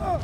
Whoa,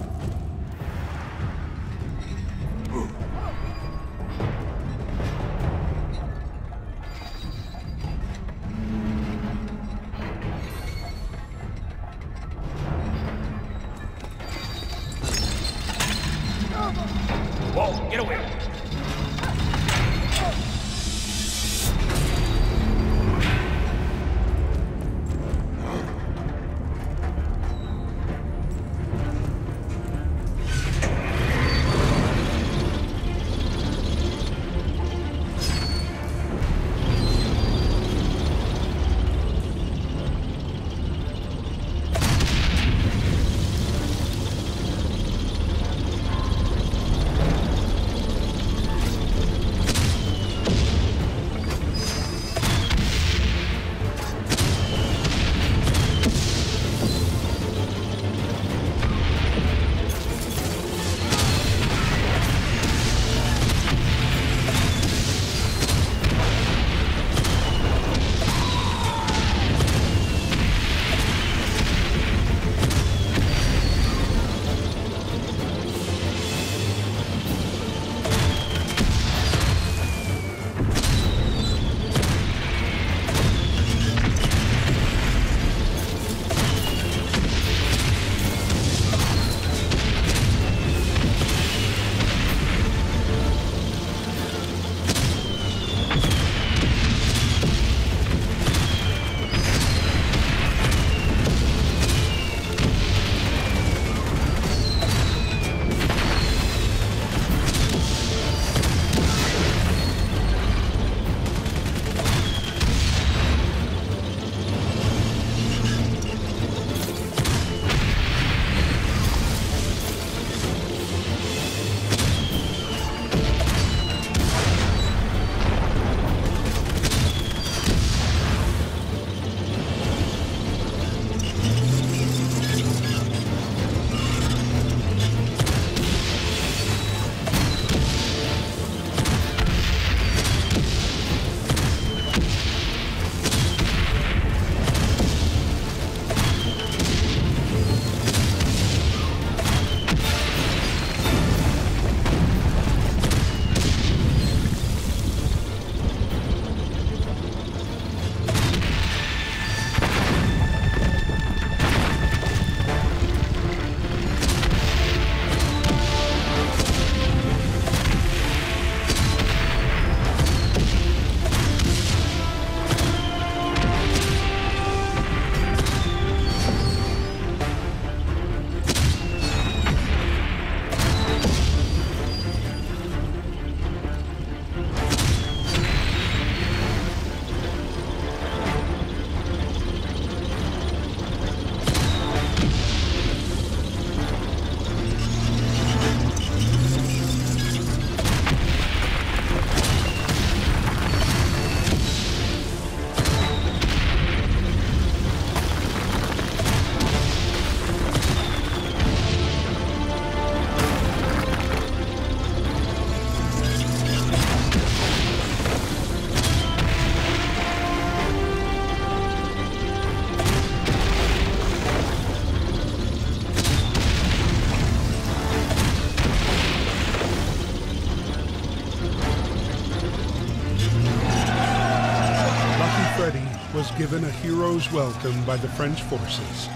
a hero's welcome by the French forces.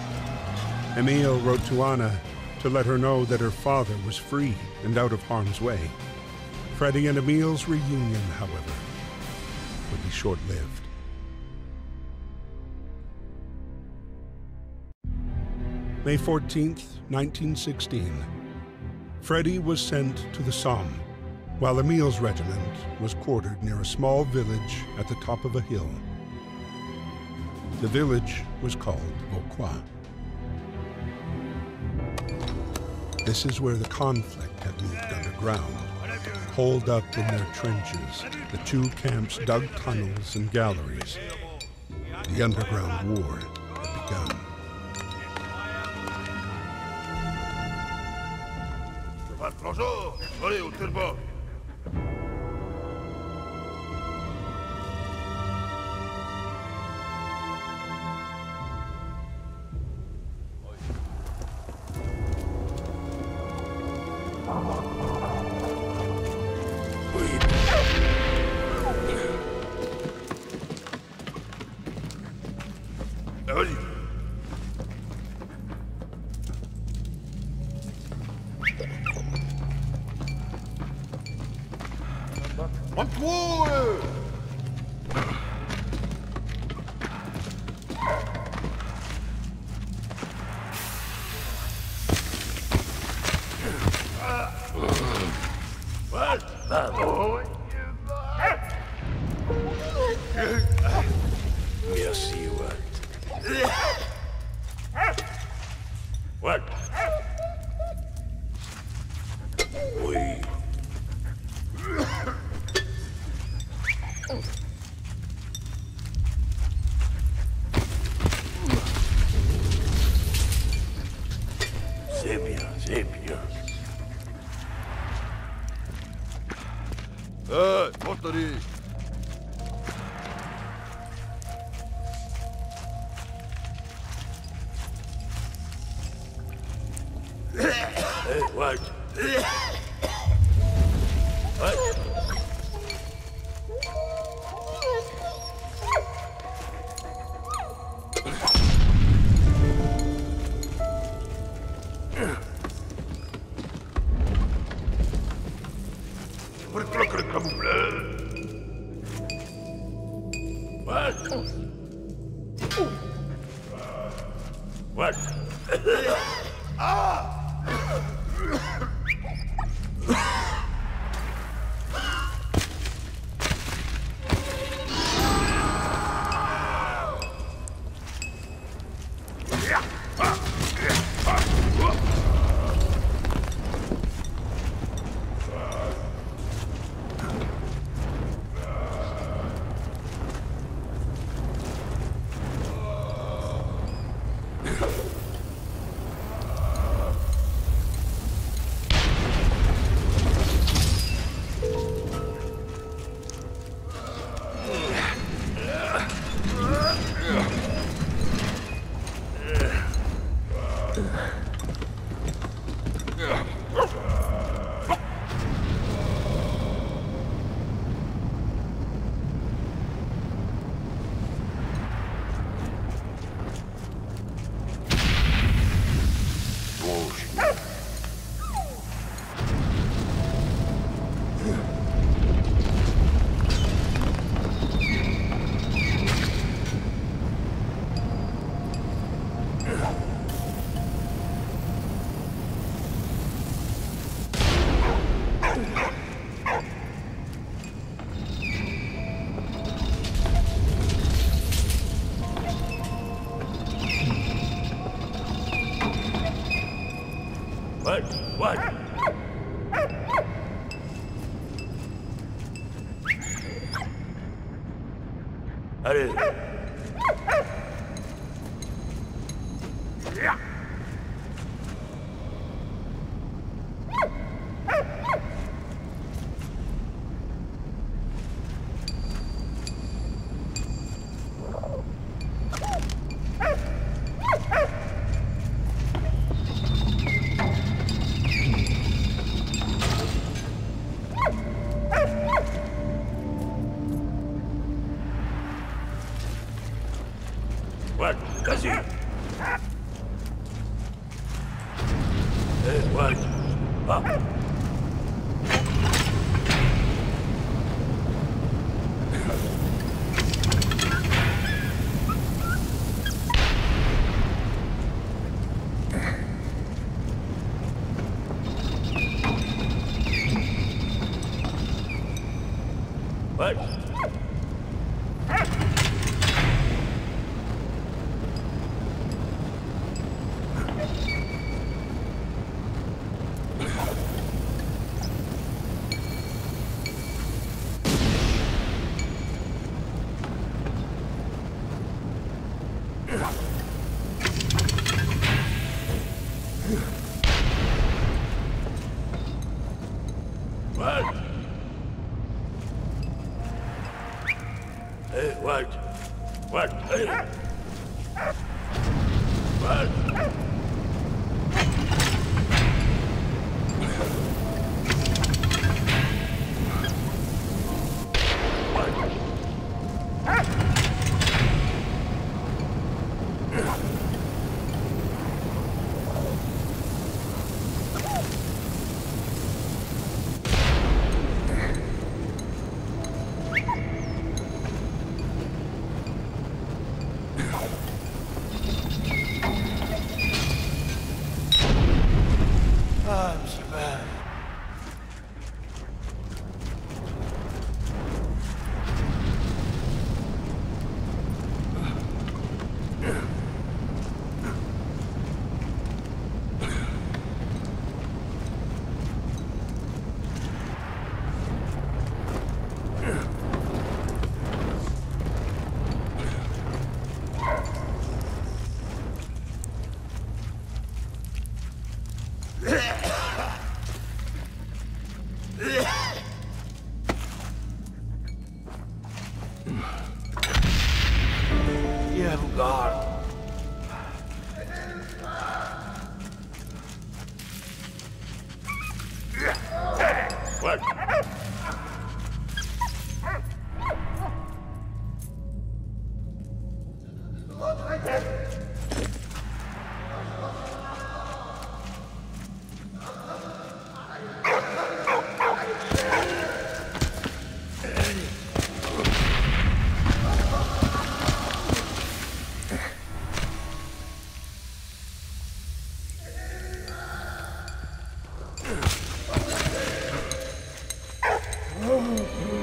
Emile wrote to Anna to let her know that her father was free and out of harm's way. Freddie and Emile's reunion, however, would be short-lived. May 14th, 1916. Freddie was sent to the Somme, while Emile's regiment was quartered near a small village at the top of a hill. The village was called Vauquois. This is where the conflict had moved underground. Holed up in their trenches, the two camps dug tunnels and galleries. The underground war had begun. Bonjour Allez, au turbo kurtarış. What? Ugh! Allez.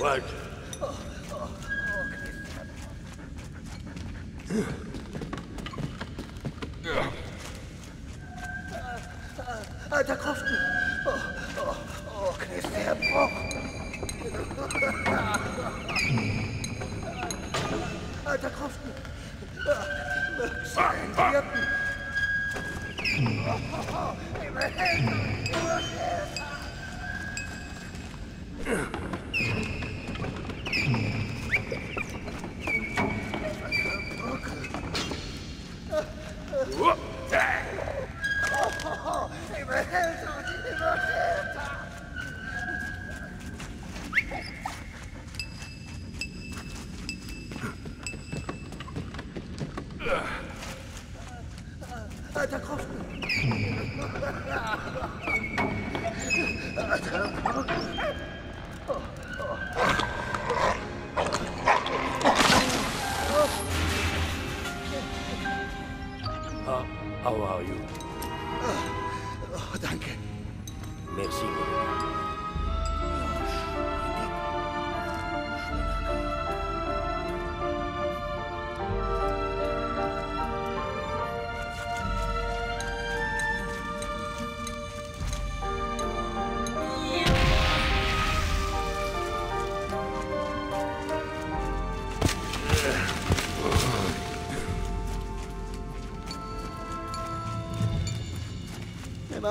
Wald. Alter Kroften! Oh, oh, oh, Knecht, der Bruch! Alter Kroften! Mögst du einen Wirten? Oh, oh, oh, Himmel, Himmel, 大家告诉。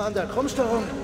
an der Krummstörung.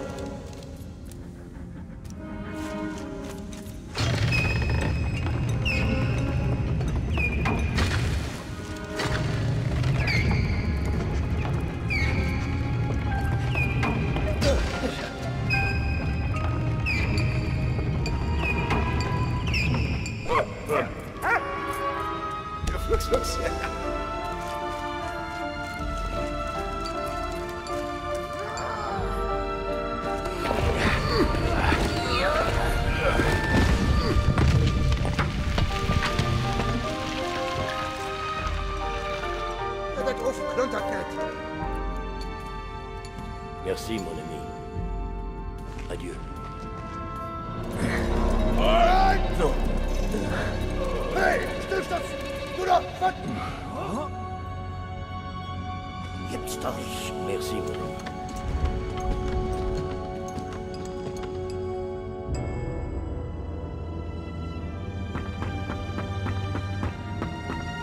Stop! Couleur Huh? Jetzt doch. Merci.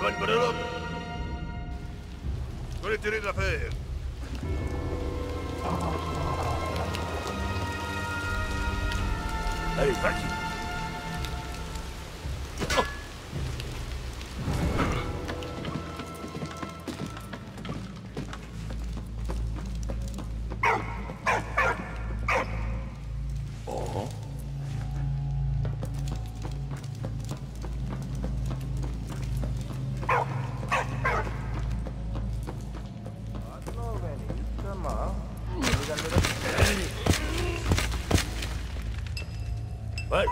Bonne bonne Vous l'affaire. What?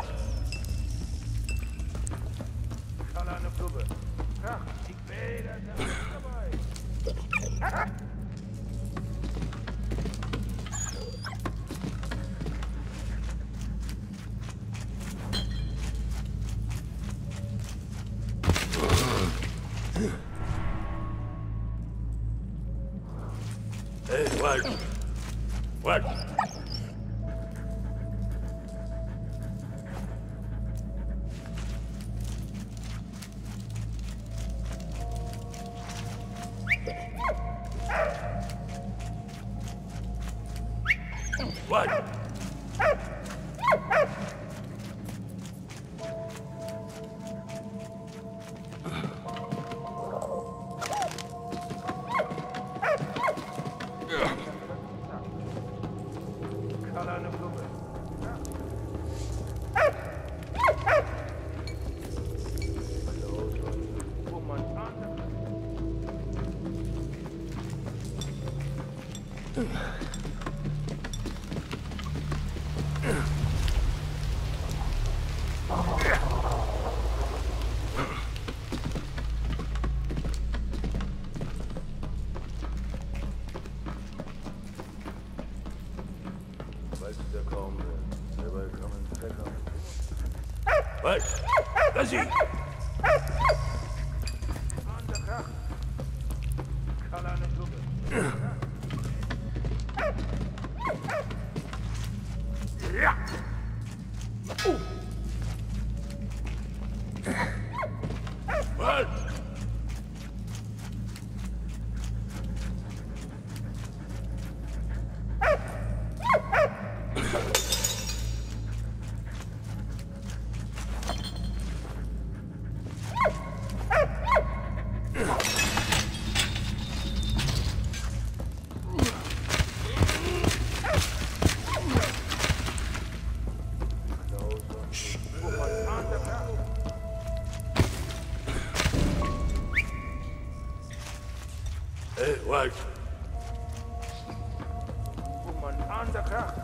andere Kraft.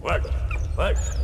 What? What?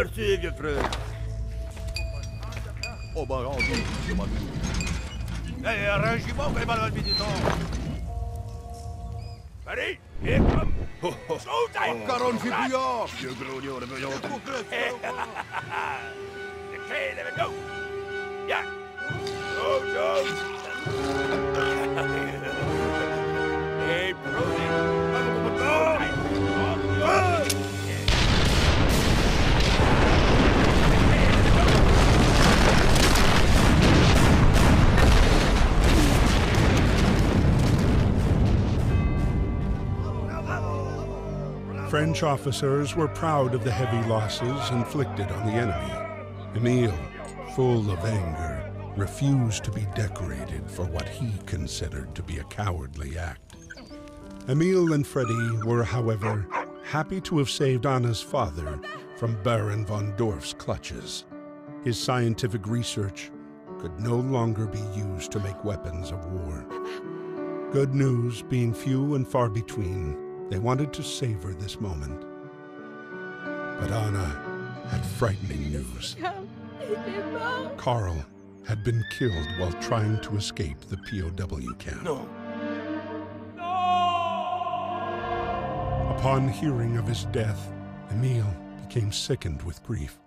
Hör-tu, vieux frère? Oh, bah, rendu, je m'en Hey, arrangez-moi, vous pas le bidon. Allez, et comme... Oh, oh, oh, Saute, oh, Caron Vieux grognon, le French officers were proud of the heavy losses inflicted on the enemy. Emile, full of anger, refused to be decorated for what he considered to be a cowardly act. Emile and Freddie were, however, happy to have saved Anna's father from Baron von Dorf's clutches. His scientific research could no longer be used to make weapons of war. Good news being few and far between, they wanted to savor this moment. But Anna had frightening news. Karl had been killed while trying to escape the POW camp. No. Upon hearing of his death, Emile became sickened with grief.